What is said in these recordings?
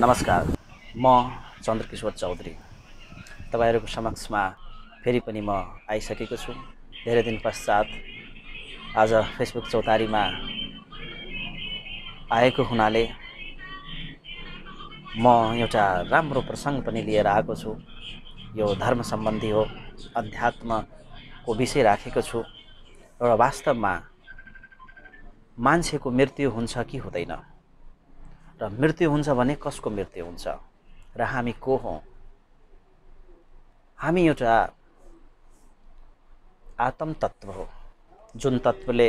नमस्कार। म चन्द्रकिशोर चौधरी। तपाईँहरूको समक्षमा फेरि पनि म आइसकेको छु। धेरै दिन पश्चात आज फेसबुक चौतारीमा आएको हुनाले म एउटा राम्रो प्रसङ्ग पनि लिएर आएको छु। यो धर्म सम्बन्धी हो अध्यात्मको विषय राखेको छु। र वास्तवमा मान्छेको मृत्यु हुन्छ कि हुँदैन? र मृत्यु हुन्छ भने कसको मृत्यु हुन्छ? र हामी को हौँ? हामी एउटा आत्म तत्त्व हो जुन तत्त्वले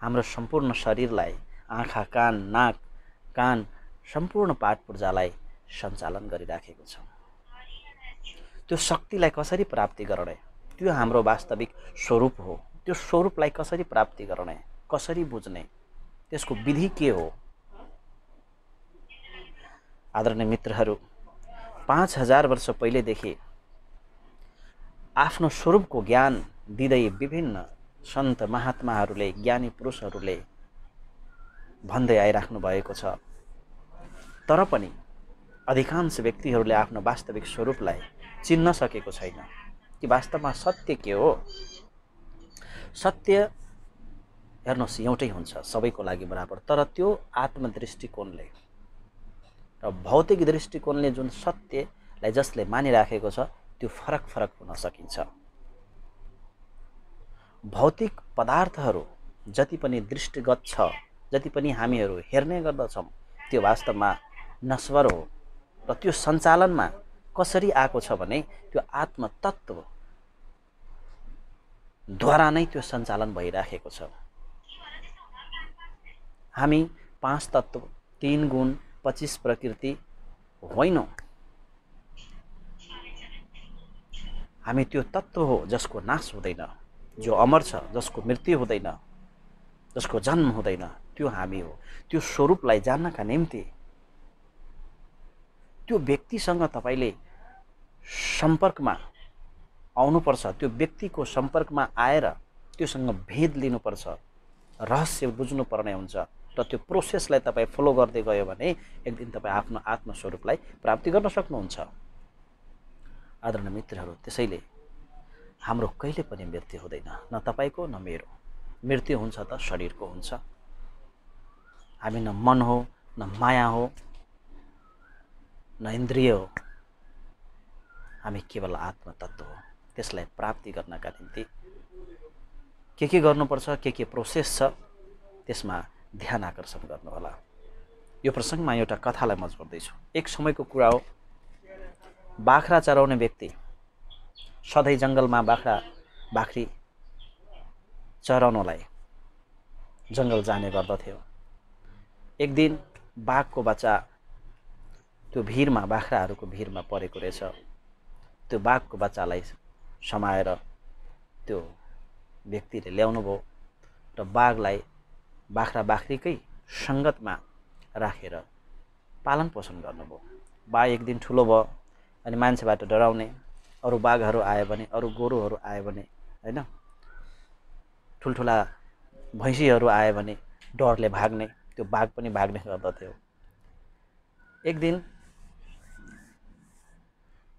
हाम्रो सम्पूर्ण शरीरलाई आँखा कान नाक कान सम्पूर्ण पाठ पूर्जालाई सञ्चालन गरिराखेको छ। त्यो शक्तिलाई कसरी प्राप्ति गर्ने? त्यो हाम्रो वास्तविक स्वरूप हो। त्यो स्वरूपलाई कसरी प्राप्ति गर्ने? कसरी बुझ्ने? त्यसको विधि के हो? आदरणीय मित्रहरू पाँच हजार वर्ष पहिलेदेखि आफ्नो स्वरूपको ज्ञान दिँदै विभिन्न सन्त महात्माहरूले ज्ञानी पुरुषहरूले भन्दै आइराख्नु भएको छ। तर पनि अधिकांश व्यक्तिहरूले आफ्नो वास्तविक स्वरूपलाई चिन्न सकेको छैन। कि वास्तवमा सत्य के हो? सत्य हेर्नुहोस् एउटै हुन्छ सबैको लागि बराबर तर त्यो आत्मदृष्टिकोणले। र भौतिक दृष्टिकोणले जुन सत्यलाई जसले मानिराखेको छ त्यो फरक फरक हुन सकिन्छ। भौतिक पदार्थहरू जति पनि दृष्टिगत छ जति पनि हामीहरू हेर्ने गर्दछौँ त्यो वास्तवमा नश्वर हो। र त्यो सञ्चालनमा कसरी आएको छ भने त्यो आत्मतत्त्वद्वारा नै त्यो सञ्चालन भइराखेको छ। हामी पाँच तत्त्व तिन गुण पच्चिस प्रकृति होइनौँ। हामी त्यो तत्त्व हो जसको नाश हुँदैन जो अमर छ जसको मृत्यु हुँदैन जसको जन्म हुँदैन त्यो हामी हो। त्यो स्वरूपलाई जान्नका निम्ति त्यो व्यक्तिसँग तपाईँले सम्पर्कमा आउनुपर्छ त्यो व्यक्तिको सम्पर्कमा आएर त्योसँग भेद लिनुपर्छ रहस्य बुझ्नुपर्ने हुन्छ। र त्यो प्रोसेसलाई तपाईँ फलो गर्दै गयो भने एक दिन तपाईँ आफ्नो आत्मस्वरूपलाई प्राप्ति गर्न सक्नुहुन्छ। आदरणीय मित्रहरू त्यसैले हाम्रो कहिले पनि मृत्यु हुँदैन। न तपाईँको न मेरो। मृत्यु हुन्छ त शरीरको हुन्छ। हामी न मन हो न माया हो न इन्द्रिय हो। हामी केवल आत्मतत्त्व हो। त्यसलाई प्राप्ति गर्नका निम्ति के के गर्नुपर्छ के के प्रोसेस छ त्यसमा ध्यान आकर्षण गर्नुहोला। यो प्रसङ्गमा एउटा कथालाई म जोड्दैछु। एक समयको कुरा हो। बाख्रा चराउने व्यक्ति। सधैँ जङ्गलमा बाख्रा बाख्री चराउनलाई जङ्गल जाने गर्दथ्यो एक दिन बाघको बच्चा त्यो भिरमा बाख्राहरूको भिरमा परेको रहेछ। त्यो बाघको बच्चालाई समाएर त्यो व्यक्तिले ल्याउनु भयो र बाघलाई बाख्रा बाख्रीकै सङ्गतमा राखेर पालन पोषण गर्नुभयो। बाघ एक दिन ठुलो भयो अनि मान्छेबाट डराउने अरू बाघहरू आयो भने अरू गोरुहरू आयो भने होइन? ठुल्ठुला भैँसीहरू आयो भने डरले भाग्ने त्यो बाघ पनि भाग्ने गर्दथ्यो। एक दिन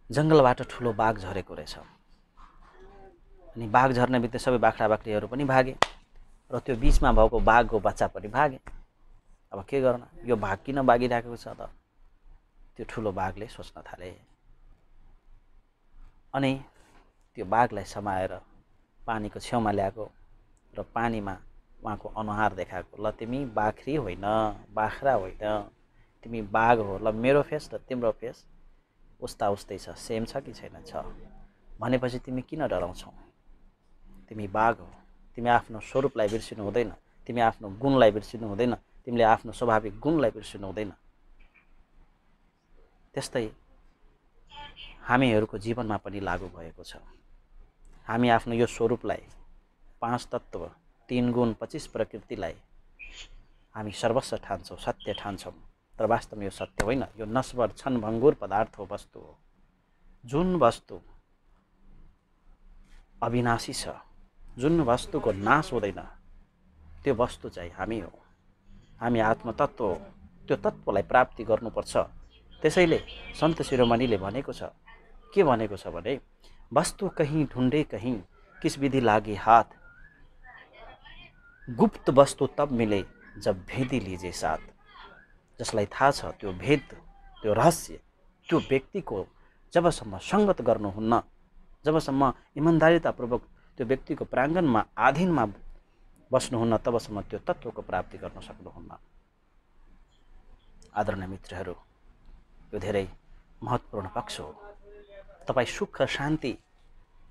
जङ्गलबाट ठुलो बाघ झरेको रहेछ। अनि बाघ झर्ने बित्तिकै सबै बाख्रा बाख्रीहरू पनि भागे। र त्यो बिचमा भएको बाघको बच्चा पनि भागे। अब के गर्न? यो भाग किन भागिराखेको छ त? त्यो ठुलो बाघले सोच्न थाले। अनि त्यो बाघलाई समाएर पानीको छेउमा ल्याएको र पानीमा उहाँको अनुहार देखाएको ल तिमी बाख्री होइन बाख्रा होइन। तिमी बाघ हो। ल मेरो फेस र तिम्रो फेस उस्ता उस्तै छ। सेम छ कि छैन? छ। भनेपछि तिमी किन डराउँछौ? तिमी बाघ हो। तिमी आफ्नो स्वरूपलाई बिर्सिनु हुँदैन। तिमी आफ्नो गुणलाई बिर्सिनु हुँदैन। तिमीले आफ्नो स्वाभाविक गुणलाई बिर्सिनु हुँदैन। त्यस्तै हामीहरूको जीवनमा पनि लागु भएको छ। हामी आफ्नो यो स्वरूपलाई पाँच तत्त्व तिन गुण पच्चिस प्रकृतिलाई हामी सर्वस्व ठान्छौँ सत्य ठान्छौँ। तर वास्तवमा यो सत्य होइन। यो नश्वर छन् पदार्थ हो वस्तु हो। जुन वस्तु अविनाशी छ जुन वस्तुको नाश हुँदैन त्यो वस्तु चाहिँ हामी हो। हामी आत्मतत्त्व हो। त्यो तत्त्वलाई प्राप्ति गर्नुपर्छ। त्यसैले सन्त शिरोमणिले भनेको छ। के भनेको छ भने वस्तु कहीँ ढुन्डे कहीँ किस विधि लागे हात गुप्त वस्तु तब मिले जब भेदी लिजे साथ। जसलाई थाहा छ त्यो भेद त्यो रहस्य त्यो व्यक्तिको जबसम्म सङ्गत गर्नुहुन्न जबसम्म इमान्दारितापूर्वक त्यो व्यक्तिको प्राङ्गणमा आधीनमा बस्नुहुन्न तबसम्म त्यो तत्त्वको प्राप्ति गर्न सक्नुहुन्न। आदरणीय मित्रहरू यो धेरै महत्त्वपूर्ण पक्ष हो। तपाईँ सुख शान्ति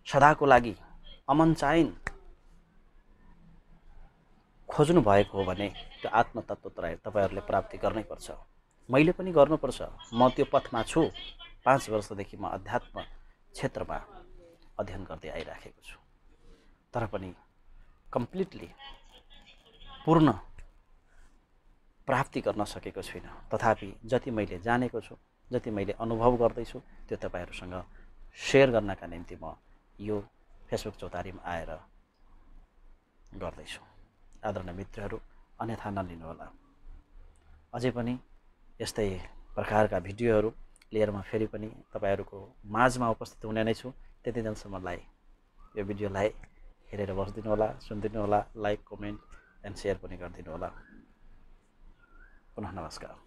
सदाको लागि अमन चाइन खोज्नु भएको हो भने त्यो आत्मतत्त्व तपाईँहरूले प्राप्ति गर्नैपर्छ मैले पनि गर्नुपर्छ। म त्यो पथमा छु। पाँच वर्षदेखि म अध्यात्म क्षेत्रमा अध्ययन गर्दै आइराखेको छु। तर पनि कम्प्लिटली पूर्ण प्राप्ति गर्न सकेको छुइनँ। तथापि जति मैले जानेको छु जति मैले अनुभव गर्दैछु त्यो तपाईँहरूसँग सेयर गर्नका निम्ति म यो फेसबुक चौतारीमा आएर गर्दैछु। आदरणीय मित्रहरू अन्यथा नलिनुहोला। अझै पनि यस्तै प्रकारका भिडियोहरू लिएर म फेरि पनि तपाईँहरूको माझमा उपस्थित हुने नै छु। त्यति दिनसम्मलाई यो भिडियोलाई हेरेर बसिदिनु होला सुनिदिनु होला लाइक कमेन्ट एन्ड सेयर पनि गरिदिनु होला। पुनः नमस्कार।